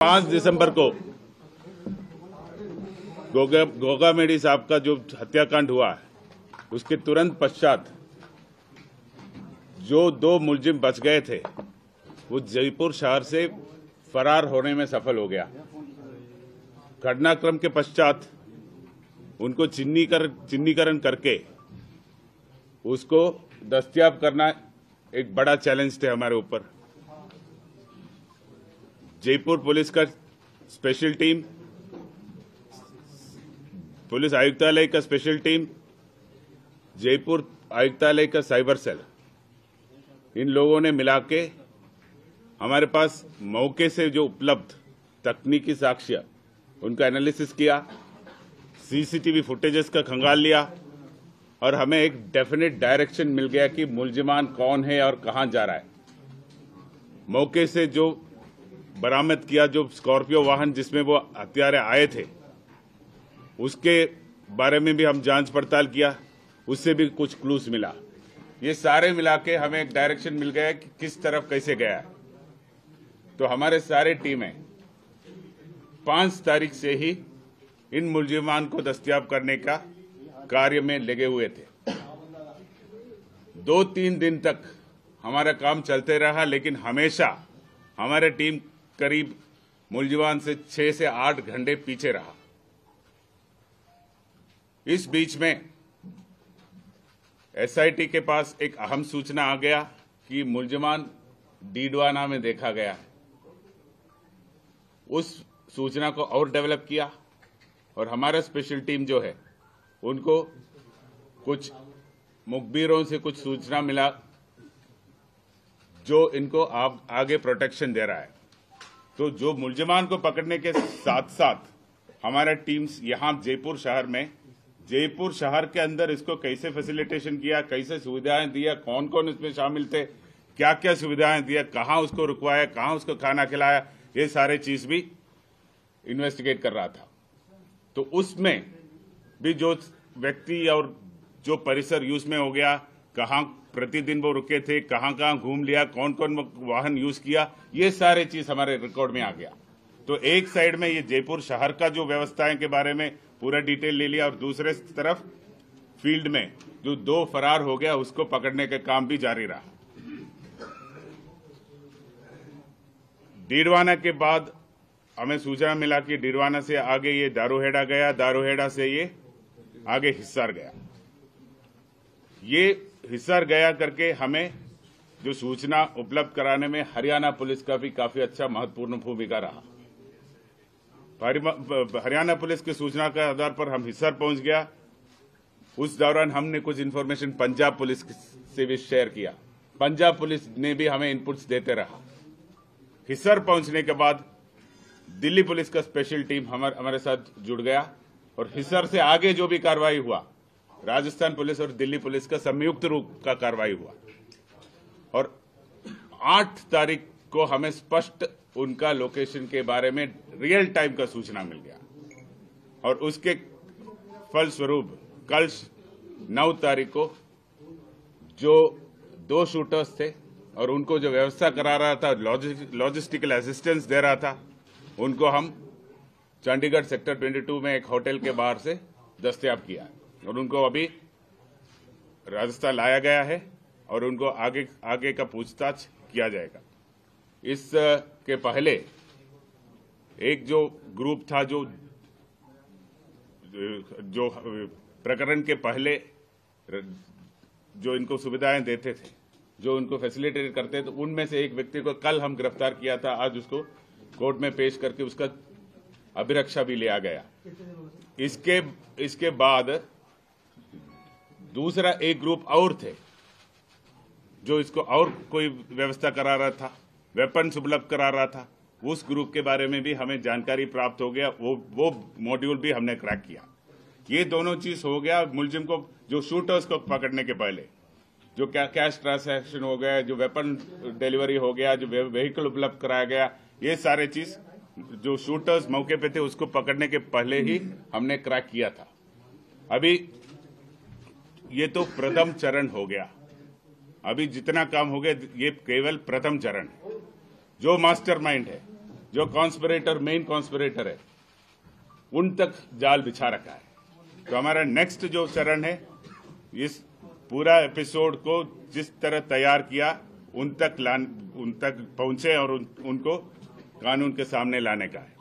पाँच दिसंबर को गोगा मेडी साहब का जो हत्याकांड हुआ है, उसके तुरंत पश्चात जो दो मुलजिम बच गए थे, वो जयपुर शहर से फरार होने में सफल हो गया। घटनाक्रम के पश्चात उनको चिन्हीकर, चिन्हीकरण करके उसको दस्तियाब करना एक बड़ा चैलेंज थे हमारे ऊपर। जयपुर पुलिस का स्पेशल टीम, पुलिस आयुक्तालय का स्पेशल टीम, जयपुर आयुक्तालय का साइबर सेल। इन लोगों ने मिला के हमारे पास मौके से जो उपलब्ध तकनीकी साक्ष्य, उनका एनालिसिस किया सीसीटीवी फुटेजेस का खंगाल लिया, और हमें एक डेफिनेट डायरेक्शन मिल गया कि मुलजिमान कौन है और कहाँ जा रहा है। मौके से जो बरामद किया जो स्कॉर्पियो वाहन जिसमें वो हत्यारे आए थे, उसके बारे में भी हम जाँच पड़ताल किया, उससे भी कुछ क्लूस मिला। ये सारे मिला के हमें एक डायरेक्शन मिल गया कि किस तरफ़ कैसे गया तो हमारे सारे टीमें पाँच तारीख से ही इन मुलजिमान को दस्तियाब करने का कार्य में लगे हुए थे। दो तीन दिन तक हमारा काम चलते रहा, लेकिन हमेशा हमारे टीम करीब मुलजिमान से छह से आठ घंटे पीछे रहा। इस बीच में एसआईटी के पास एक अहम सूचना आ गया कि मुलजिमान डीडवाना में देखा गया है। उस सूचना को और डेवलप किया और हमारा स्पेशल टीम जो है, उनको कुछ मुखबिरों से कुछ सूचना मिला जो इनको आगे प्रोटेक्शन दे रहा है। तो जो मुलजमान को पकड़ने के साथ साथ हमारा टीम्स यहाँ जयपुर शहर में, जयपुर शहर के अंदर इसको कैसे फैसिलिटेशन किया, कैसे सुविधाएँ दिया कौन कौन इसमें शामिल थे क्या क्या सुविधाएँ दिया, कहाँ उसको रुकवाया, कहाँ उसको खाना खिलाया, ये सारे चीज़ भी इन्वेस्टिगेट कर रहा था। तो उसमें भी जो व्यक्ति और जो परिसर यूज़ में हो गया कहाँ प्रतिदिन वो रुके थे, कहाँ कहाँ घूम लिया, कौन कौन वाहन यूज़ किया, ये सारे चीज़ हमारे रिकॉर्ड में आ गया। तो एक साइड में ये जयपुर शहर का जो व्यवस्थाएँ के बारे में पूरा डिटेल ले लिया और दूसरे तरफ़ फ़ील्ड में जो दो फरार हो गया, उसको पकड़ने का काम भी जारी रहा। डीडवाना के बाद हमें सूचना मिला कि डीडवाना से आगे ये दारूहेड़ा गया, दारूहेड़ा से ये आगे हिस्सार गया। ये हिस्सार गया करके हमें जो सूचना उपलब्ध कराने में हरियाणा पुलिस का भी काफ़ी अच्छा महत्वपूर्ण भूमिका रहा। हरियाणा पुलिस की सूचना के आधार पर हम हिस्सार पहुँच गया। उस दौरान हमने कुछ इन्फॉर्मेशन पंजाब पुलिस से भी शेयर किया। पंजाब पुलिस ने भी हमें इनपुट्स देते रहा। हिस्सार पहुँचने के बाद दिल्ली पुलिस का स्पेशल टीम हमारे साथ जुड़ गया और हिस्सार से आगे जो भी कार्रवाई हुआ राजस्थान पुलिस और दिल्ली पुलिस का संयुक्त रूप का कार्रवाई हुआ। और आठ तारीख को हमें स्पष्ट उनका लोकेशन के बारे में रियल टाइम का सूचना मिल गया। और उसके फलस्वरूप कल नौ तारीख को जो दो शूटर्स थे और उनको जो व्यवस्था करा रहा था लॉजिस्टिकल असिस्टेंस दे रहा था, उनको हम चंडीगढ़ सेक्टर 22 में एक होटल के बाहर से दस्तयाब किया। और उनको अभी राजस्थान लाया गया है और उनको आगे आगे का पूछताछ किया जाएगा। इस के पहले एक जो ग्रुप था जो जो प्रकरण के पहले जो इनको सुविधाएँ देते थे, जो उनको फैसिलिटेट करते थे उनमें से एक व्यक्ति को कल हम गिरफ़्तार किया था, आज उसको कोर्ट में पेश करके उसका अभिरक्षा भी लिया गया। इसके इसके बाद दूसरा एक ग्रुप और थे, जो इसको और कोई व्यवस्था करा रहा था वेपन्स उपलब्ध करा रहा था, उस ग्रुप के बारे में भी हमें जानकारी प्राप्त हो गया, वो वो मॉड्यूल भी हमने क्रैक किया। ये दोनों चीज़ हो गया मुलजिम को, जो शूटर्स को पकड़ने के पहले, जो क्या कैश ट्रांसैक्शन हो गया, जो वेपन डिलीवरी हो गया, जो व्हीकल उपलब्ध कराया गया, ये सारे चीज़, जो शूटर्स मौके पे थे, उसको पकड़ने के पहले ही हमने क्रैक किया था। अभी ये तो प्रथम चरण हो गया। अभी जितना काम हो गया ये केवल प्रथम चरण है। जो मास्टरमाइंड है जो कॉन्स्परेटर मेन कॉन्स्परेटर है उन तक जाल बिछा रखा है। तो हमारा नेक्स्ट जो चरण है इस पूरा एपिसोड को जिस तरह तैयार किया उन तक लान उन तक पहुँचे और उन, उनको कानून के सामने लाने का है।